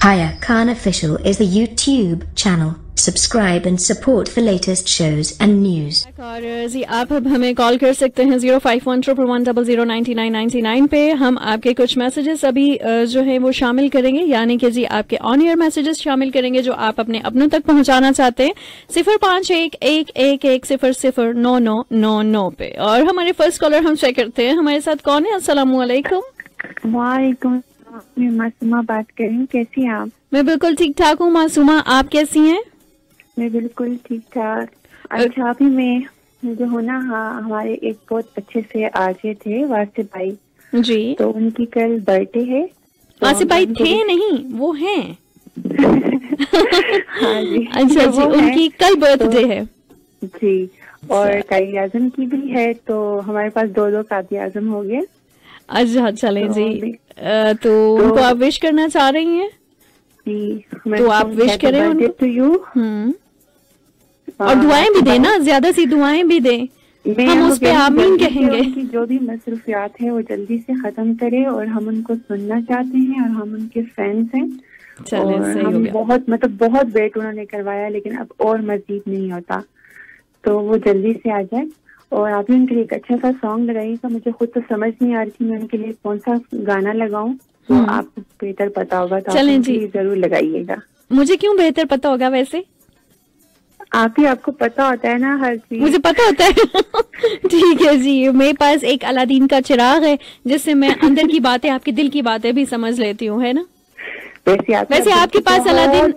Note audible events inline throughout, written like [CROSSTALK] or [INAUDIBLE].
Aya Khan Official is the YouTube channel. Subscribe and support for latest shows and news اور آپ اب ہمیں call کر سکتے ہیں zero five one triple one double zero ninety nine ninety nine پہ ہم آپ کے کچھ میسیجز ابھی جو ہیں وہ شامل کریں گے یعنی کہ جی آپ کے آن ایئر میسیجز شامل کریں گے جو آپ اپنے اپنوں تک پہنچانا چاہتے ہیں صفر پانچ ایک ایک ایک ایک صفر صفر نو نو نو نو پہ اور ہمارے فرسٹ کالر ہم چیک کرتے ہیں ہمارے ساتھ کون ہے السلام علیکم وعلیکم میں معصومہ بات کر رہی ہوں کیسی ہیں آپ؟ میں بالکل ٹھیک ٹھاک ہوں معصومہ آپ کیسی ہیں؟ میں بالکل ٹھیک ٹھاک۔ اچھا ابھی میں جو ہونا ہاں، ہمارے ایک بہت اچھے سے آجے تھے واسف بھائی۔ جی۔ تو ان کی کل برتھ ڈے ہے واسف بھائی تھے نہیں وہ ہیں۔ [LAUGHS] ہاں جی، [LAUGHS] اچھا جی ان کی کل برتھ ڈے ہے۔ جی اور قائد اعظم کی بھی ہے۔ تو ہمارے پاس دو دو قائد اعظم ہو گئے اچھا چلیں جی۔ تو ان کو آپ وش کرنا چاہ رہی ہیں؟ جی، تو آپ وش کریں ان کو؟ اور دعائیں بھی دیں نا زیادہ سی دعائیں بھی دیں۔ ہم اس پہ آمین کہیں گے۔ جو بھی مصروفیات ہیں وہ جلدی سے ختم کریں اور ہم ان کو سننا چاہتے ہیں اور ہم ان کے فینس ہیں۔ ہم بہت مطلب بہت ویٹ انہوں نے کروایا لیکن اب اور مزید نہیں ہوتا۔ تو وہ جلدی سے آ جائے۔ اور آپ نے ان کے لیے ایک اچھا سا سانگ لگائی تھا مجھے خود تو سمجھ نہیں آ رہی تھی میں ان کے لیے کون سا گانا لگاؤں۔ تو آپ کو بہتر پتا ہوگا تو جی۔ ضرور لگائیے گا۔ مجھے کیوں بہتر پتا ہوگا ویسے؟ آپ ہی آپ کو پتا ہوتا ہے نا ہر چیز۔ مجھے پتا ہوتا ہے۔ [LAUGHS] ٹھیک ہے جی میرے پاس ایک الادین کا چراغ ہے جس سے میں اندر کی باتیں آپ کے دل کی باتیں بھی سمجھ لیتی ہوں ہے نا؟ ویسے آپ کے پاس الادین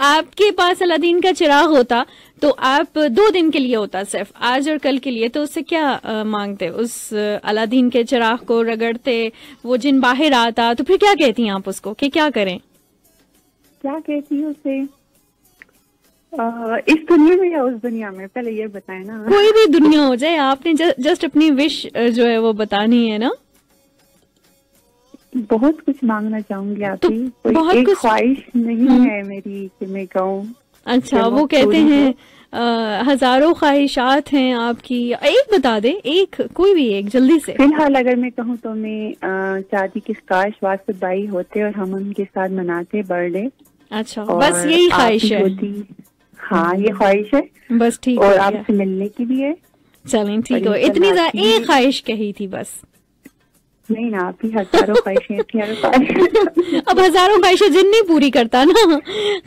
آپ کے پاس الادین کا چراغ ہوتا تو آپ دو دن کے لیے ہوتا صرف آج اور کل کے لیے تو اس سے کیا مانگتے؟ اس الادین کے چراغ کو رگڑتے وہ جن باہر آتا تو پھر کیا کہتی ہیں آپ اس کو؟ کہ کیا کریں؟ کیا کہتی اسے؟ اس دنیا میں یا اس دنیا میں؟ پہلے یہ بتائیں نا۔ کوئی بھی دنیا ہو جائے آپ نے جسٹ اپنی وش جو ہے وہ بتانی ہے نا۔ بہت کچھ مانگنا چاہوں گی آپ کی۔ کوئی کچھ خواہش نہیں ہے میری کہ میں کہوں اچھا وہ کہتے ہیں ہزاروں خواہشات ہیں آپ کی۔ ایک بتا دیں ایک کوئی بھی ایک جلدی سے۔ فی الحال اگر میں کہوں تو میں چاہتی کی کاش واسط بھائی ہوتے اور ہم ان کے ساتھ مناتے برتھ ڈے اچھا بس یہی خواہش ہے۔ ہاں یہ خواہش ہے۔ بس ٹھیک اور آپ سے ملنے کی بھی ہے۔ چلیں ٹھیک ہے اتنی ایک خواہش کہی تھی بس۔ نہیں آپ ہی ہزاروں خواہشیں اب ہزاروں خواہشیں جن نہیں پوری کرتا نا۔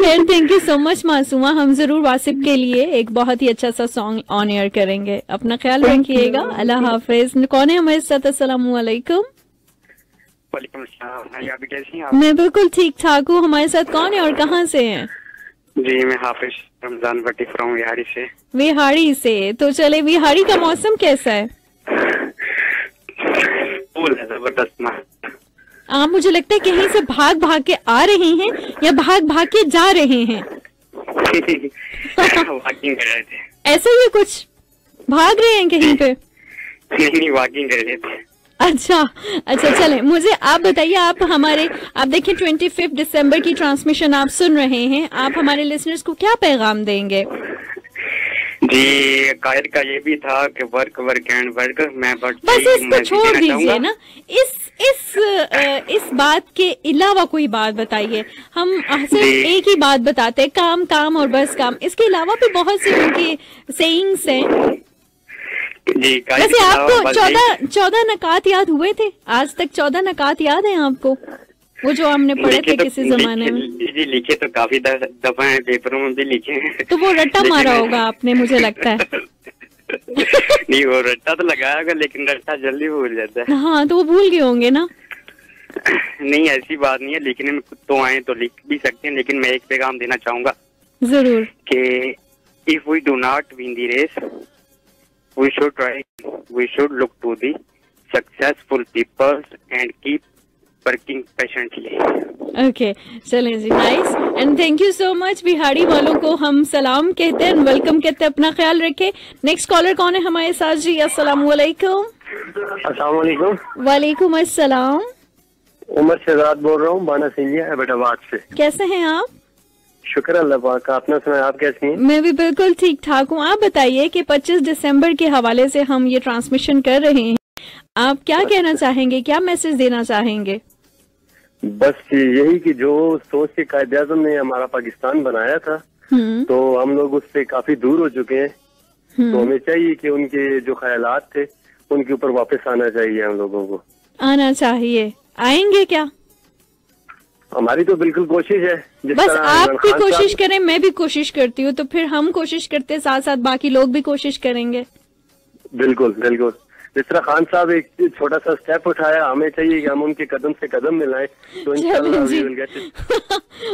خیر تھینک یو سو مچ معصومہ۔ ہم ضرور واسف کے لیے ایک بہت ہی اچھا سا سانگ آن ایئر کریں گے۔ اپنا خیال رکھیے گا۔ اللہ حافظ۔ کون ہے ہمارے ساتھ؟ السلام علیکم۔ وعلیکم السلام۔ میں بالکل ٹھیک ٹھاک ہوں۔ ہمارے ساتھ کون ہے اور کہاں سے ہیں؟ جی میں حافظ رمضان بٹی فرام بہاری سے۔ بہاری سے۔ تو چلے بہاری کا موسم کیسا ہے؟ ماحول ہے زبردست آپ مجھے لگتا ہے کہیں سے بھاگ بھاگ کے آ رہے ہیں یا بھاگ بھاگ کے جا رہے ہیں۔ [LAUGHS] ایسا ہی کچھ؟ بھاگ رہے ہیں کہیں پہ؟ واکنگ کر رہے تھے۔ اچھا اچھا چلیں۔ مجھے آپ بتائیے آپ ہمارے آپ دیکھیں ٹوینٹی ففتھ دسمبر کی ٹرانسمیشن آپ سن رہے ہیں۔ آپ ہمارے لسنرز کو کیا پیغام دیں گے؟ جی قائد کا یہ بھی تھا کہ ورک ورک اینڈ ورک میں بس اس کو چھوڑ دیجیے نا۔ اس اس اس بات کے علاوہ کوئی بات بتائیے۔ ہم صرف جی۔ ایک ہی بات بتاتے ہیں کام کام اور بس کام۔ اس کے علاوہ بھی بہت سی ان کی سیئنگس ہیں۔ جی، ویسے آپ کو چودہ چودہ نکات یاد ہوئے تھے؟ آج تک چودہ نکات یاد ہیں آپ کو؟ وہ جو ہم نے پڑھے تھے کسی زمانے میں۔ جی لکھے تو کافی دفعہ ہیں پیپروں میں بھی لکھے ہیں۔ تو وہ رٹا مارا ہوگا آپ نے مجھے لگتا ہے۔ [LAUGHS] نہیں وہ رٹا تو لگایا ہوگا لیکن رٹا جلدی بھول جاتا ہے۔ ہاں تو وہ بھول گئے ہوں گے نا۔ نہیں ایسی بات نہیں ہے لکھنے میں خود تو آئے تو لکھ بھی سکتے ہیں لیکن میں ایک پیغام دینا چاہوں گا۔ ضرور۔ کہ if we do not win the race we should try we should look to the successful people and keep working patient لیے اوکے چلیں جی nice and thank you so much بہاڑی والوں کو ہم سلام کہتے ہیں ویلکم کہتے ہیں اپنا خیال رکھے نیکسٹ کالر کون ہے ہمارے ساتھ جی السلام علیکم السلام علیکم وعلیکم السلام عمر شہزاد بول رہا ہوں بانا سنگیا ایبٹ آباد سے کیسے ہیں آپ شکر اللہ پاک آپ نے سنا آپ کیسے ہیں میں بھی بالکل ٹھیک ٹھاک ہوں. آپ بتائیے کہ پچیس دسمبر کے حوالے سے ہم یہ ٹرانسمیشن کر رہے ہیں. آپ کیا کہنا چاہیں گے؟ کیا میسج دینا چاہیں گے؟ بس یہی کہ جو سوچ کے قائد اعظم نے ہمارا پاکستان بنایا تھا تو ہم لوگ اس سے کافی دور ہو چکے ہیں۔ تو ہمیں چاہیے کہ ان کے جو خیالات تھے ان کے اوپر واپس آنا چاہیے ہم لوگوں کو۔ آنا چاہیے۔ آئیں گے کیا؟ ہماری تو بالکل کوشش ہے۔ بس آپ بھی کوشش کریں میں بھی کوشش کرتی ہوں تو پھر ہم کوشش کرتے ساتھ ساتھ باقی لوگ بھی کوشش کریں گے۔ بالکل بالکل۔ جس طرح خان صاحب ایک چھوٹا سا سٹیپ اٹھایا ہمیں چاہیے کہ ہم ان کے قدم سے قدم ملائیں تو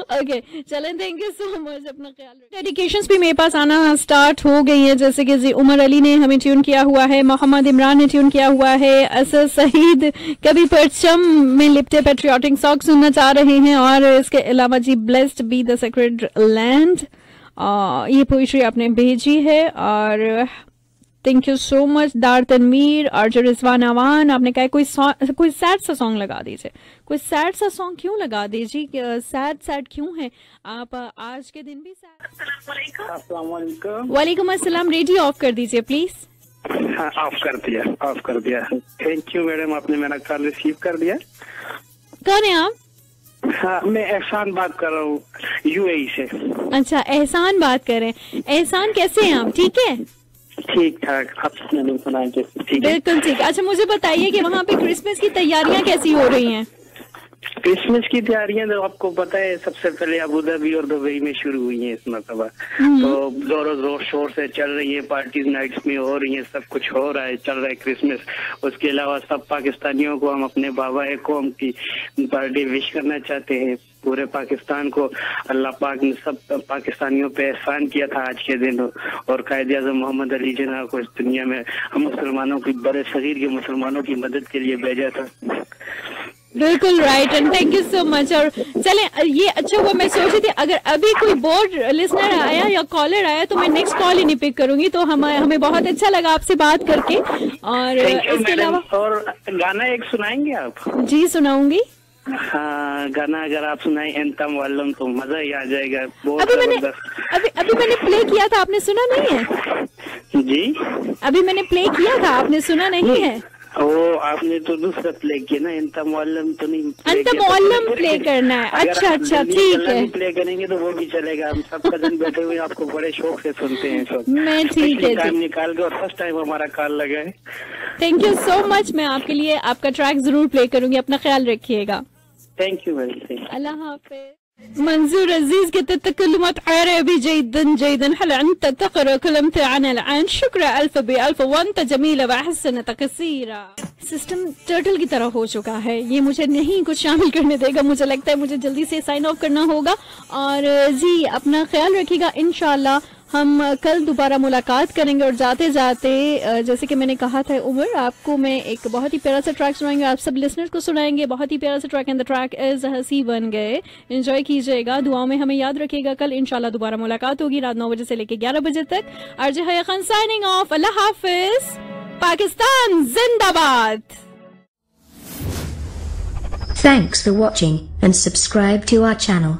اوکے چلیں تھینک یو سو مچ اپنا خیال ڈیڈیکیشنز بھی میرے پاس آنا سٹارٹ ہو گئی ہیں جیسے کہ جی، عمر علی نے ہمیں ٹیون کیا ہوا ہے محمد عمران نے ٹیون کیا ہوا ہے اسد سعید کبھی پرچم میں لپٹے پیٹریوٹک ساک سننا چاہ رہے ہیں اور اس کے علاوہ جی blessed be the sacred land یہ پوئٹری آپ نے بھیجی ہے اور تھینک یو سو مچ دار تنویر اور جو رضوان عوان آپ نے کہا کوئی کوئی سیڈ سا سانگ لگا دیجیے کوئی سیڈ سا سانگ کیوں لگا دیجیے سیڈ سیڈ کیوں ہے آپ آج کے دن بھی السلام علیکم وعلیکم السلام ریڈیو آف کر دیجیے پلیز آف کر دیا آف کر دیا۔ تھینک یو میڈم آپ نے میرا کال ریسیو کر دیا۔ کون ہیں آپ؟ ہاں، میں احسان بات کر رہا ہوں یو اے سے۔ اچھا احسان بات کر رہے ہیں۔ احسان کیسے ہیں آپ؟ ٹھیک ہے ٹھیک ٹھاک، آپ بالکل ٹھیک۔ اچھا مجھے بتائیے کہ وہاں پہ کرسمس کی تیاریاں کیسی ہو رہی ہیں؟ کرسمس کی تیاریاں تو آپ کو پتا ہے سب سے پہلے ابو دھابی اور دبئی میں شروع ہوئی ہیں اس مرتبہ۔ تو زور و زور شور سے چل رہی ہیں پارٹیز نائٹس میں ہو رہی ہیں سب کچھ ہو رہا ہے چل رہا ہے کرسمس اس کے علاوہ سب پاکستانیوں کو ہم اپنے بابا قوم کی پارٹی وش کرنا چاہتے ہیں۔ پورے پاکستان کو اللہ پاک نے سب پاکستانیوں پہ احسان کیا تھا آج کے دن اور قائد اعظم محمد علی جناح کو اس دنیا میں ہم مسلمانوں کی بڑے صغیر کے مسلمانوں کی مدد کے لیے بھیجا تھا۔ بالکل right and thank you so much اور چلیں یہ اچھا ہوا میں سوچ رہی تھی اگر ابھی کوئی بورڈ لسنر آیا یا کالر آیا تو میں نیکسٹ کال ہی نہیں پک کروں گی تو ہمیں بہت اچھا لگا آپ سے بات کر کے۔ اور اس کے علاوہ اور گانا ایک سنائیں گے آپ؟ جی سناؤں گی۔ ہاں، گانا اگر آپ سنائیں انتم والم تو مزہ ہی آ جائے گا۔ ابھی میں نے پلے کیا تھا آپ نے سنا نہیں ہے؟ جی؟ ابھی میں نے پلے کیا تھا آپ نے سنا نہیں ہے؟ آپ نے تو دوسرا پلے کی نا انتا معلم تو نہیں انتا معلم پلے کرنا ہے۔ اچھا اچھا ٹھیک ہے۔ پلے کریں گے تو وہ بھی چلے گا۔ ہم سب کزن بیٹھے ہوئے آپ کو بڑے شوق سے سنتے ہیں میں ٹھیک ہے ٹائم جی۔ نکال کے اور فرسٹ ٹائم ہمارا کال لگا ہے۔ تھینک یو سو مچ میں آپ کے لیے آپ کا ٹریک ضرور پلے کروں گی اپنا خیال رکھیے گا۔ تھینک یو ویری اللہ حافظ۔ منظور عزيز كانت التكلمات عربي جيدا جيدا هل أنت تقرأ كل أمثلة عنها الآن شكرا ألف وانت وأنت جميلة وأحسنت كثيرا سسٹم ٹرٹل کی طرح ہو چکا ہے. یہ مجھے نہیں کچھ شامل کرنے دے گا. مجھے لگتا ہے مجھے جلدی سے سائن آف کرنا ہوگا. اور جی اپنا خیال رکھیے گا. انشاءاللہ ہم کل دوبارہ ملاقات کریں گے اور جاتے جاتے جیسے کہ میں نے کہا تھا، عمر، آپ کو میں ایک بہت ہی پیارا سا ٹریک سنائیں گے، آپ سب لسنر کو سنائیں گے، بہت ہی پیارا سا track and the track is ہنسی بن گئے۔ انجوائے کیجیے گا، دعاؤں میں ہمیں یاد رکھیے گا، کل انشاءاللہ دوبارہ ملاقات ہوگی، رات نو بجے سے لے کے گیارہ بجے تک۔ آر حیا خان سائننگ آف اللہ حافظ۔ پاکستان زندہ باد۔ Thanks for watching and subscribe to our channel.